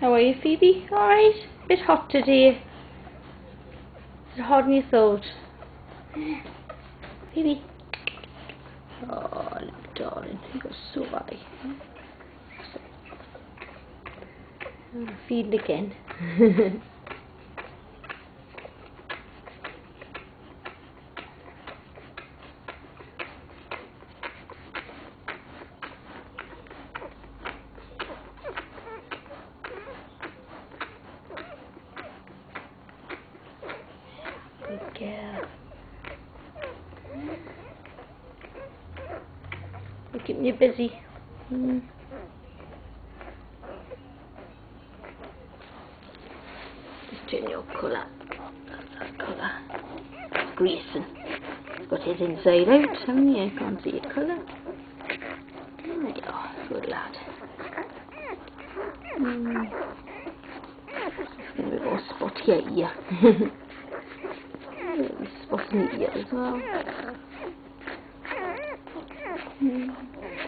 How are you, Phoebe? Alright? Bit hot today. Is it hotter than you thought? Phoebe. Oh, little darling. You're so happy. Feeding again. Good girl. You're keeping you busy. Mm. Just turn your colour. That's that colour. It's Grayson. Got his inside out, haven't you? Can't see your colour. There you are. Good lad. Mm. A bit more spot here, yeah. little spot in ear as well. Mm.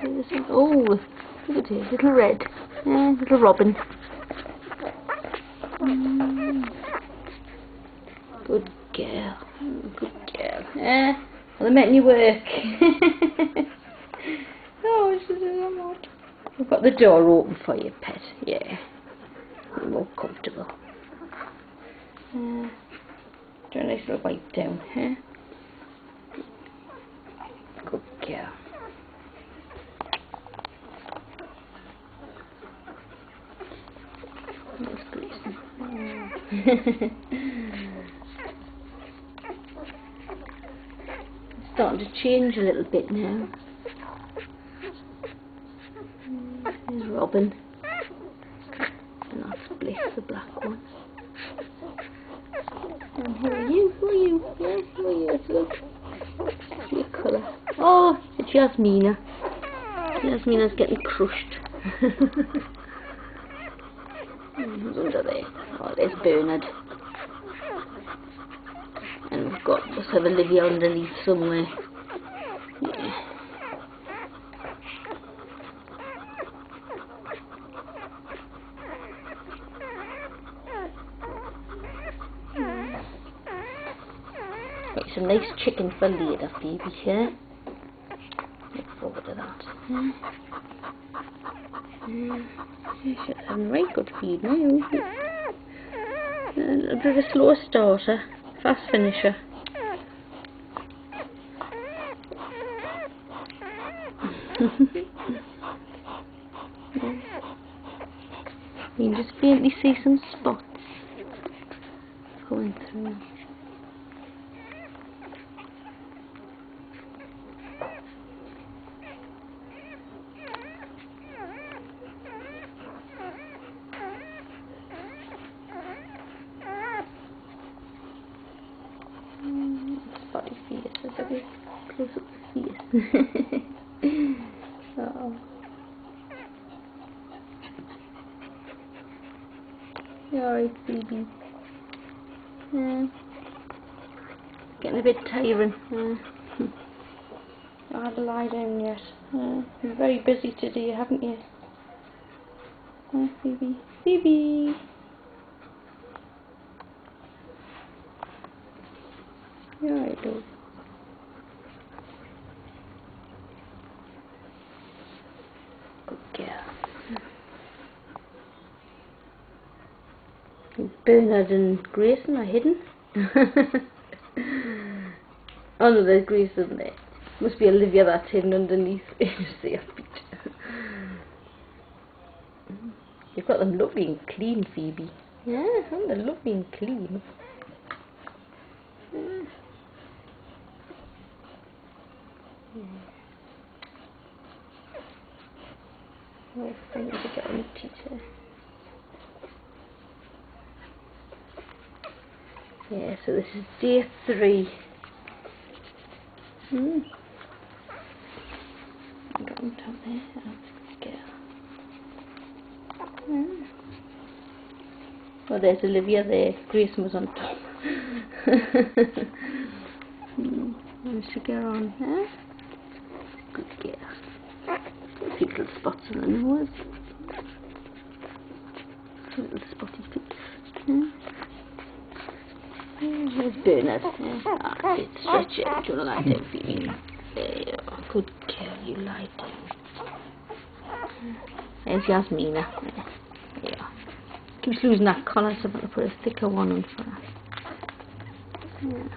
One- Oh, look at it, little red. Yeah, little robin. Mm. Good girl. Good girl. Eh? Well, they're making you work. oh, this is a lot. We've got the door open for you, pet. Yeah. You're more comfortable. Uh, do a nice little wipe down, huh? Good girl. It's starting to change a little bit now. There's Robin. And that's Bliss, the black one. And who are you? Who are you? Who are you? Look. Your colour. Oh, it's Yasmina. Yasmina's getting crushed. Who's under there? Oh, there's Bernard. And we've got must have Olivia underneath somewhere. Yeah. Some nice chicken for later, Phoebe, yeah? Look forward to that. Yeah. Yeah. Should have a very good feed now. A little bit of a slow starter, fast finisher. you can just faintly see some spots going through. Let's have close up fierce. oh. Alright, Phoebe? Yeah. Getting a bit tiring. Yeah. I haven't lie down yet. Yeah. You're very busy today, haven't you? Huh, Phoebe? Phoebe! You're alright, though. Good girl. Bernard and Grayson are hidden. oh no, there's Grayson there. Must be Olivia that's hidden underneath. Just see her feet. You've got them lovely and clean, Phoebe. Yeah, haven't they lovely and clean? Yeah. Oh, I need to get on the teacher. Yeah, so this is day three. Hmm. Got on top there. Oh, girl. Hmm. Well, there's Olivia there. Grayson was on top. hmm. Managed to get on, huh? Good girl. A little spots on the nose. two little spotty feet. Hmm. There's Bernard. Ah, bit stretchy. Do you want to lie down, Phoebe? There you are. Good girl, you lie down. There's Yasmina. Are. Keeps losing that collar, so I'm going to put a thicker one on for her. Yeah.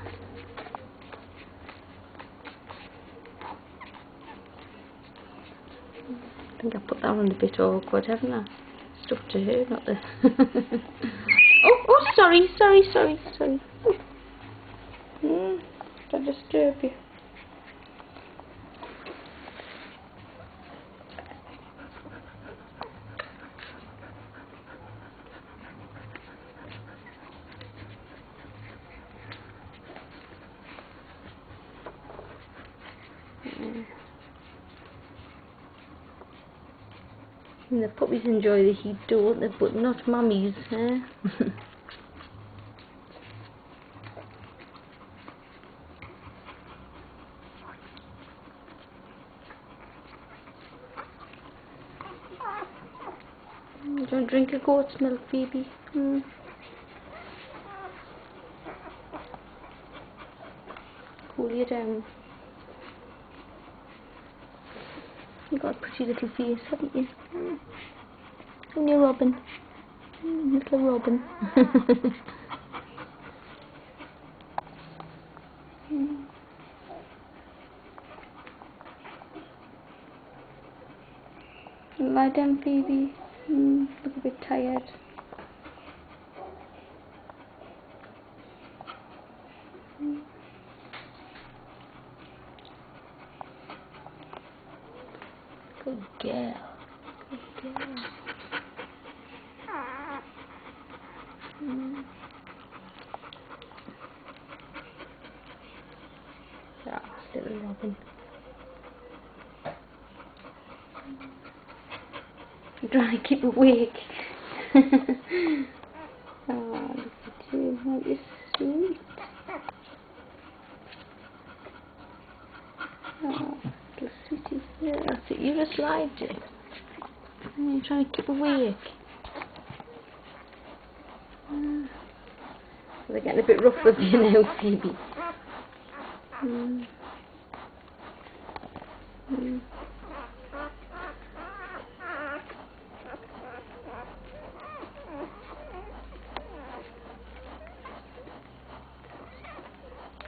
I think I put that one a bit awkward, haven't I? Stuff to her, not the... oh, oh, sorry, sorry, sorry, sorry. Did I disturb you? And the puppies enjoy the heat, don't they? But not mummies, eh? you don't drink a goat's milk, baby? Hmm. Cool you down. You've got a pretty little face, haven't you? Mm. And you're Robin. Mm, little Robin. mm. Lie down, baby. Mm, look a bit tired. Good girl. Good girl. Mm. Ah, little Robin. I'm trying to keep awake. oh, look at you. Aren't you sweet? Oh. Yeah, that's it. Jake. You're trying to keep awake. Uh, they're getting a bit rough with you now, baby. Mm. Mm.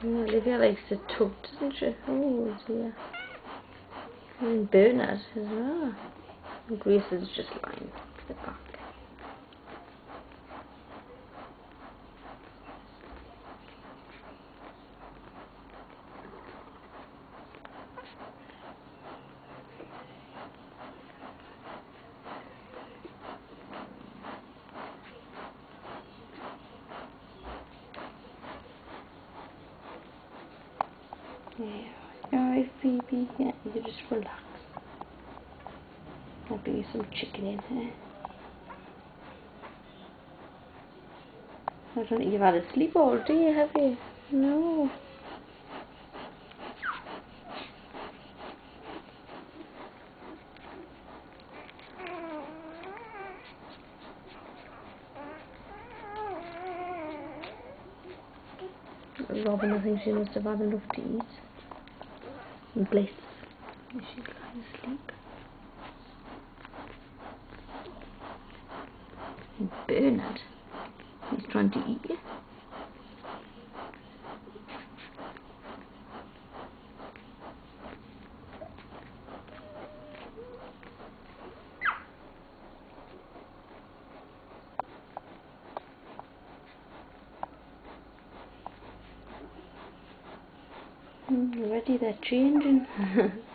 Oh, Olivia likes to tug, doesn't she? Oh dear. And Bernard as well. Grace is just lying to the back. Yeah. Alright, Phoebe. Yeah, you just relax. I'll bring you some chicken in here. I don't think you've had a sleep all day, have you? No. Robin, I think she must have had enough to eat. Bliss, she's lying asleep. And Bernard, he's trying to eat you. Already they're changing.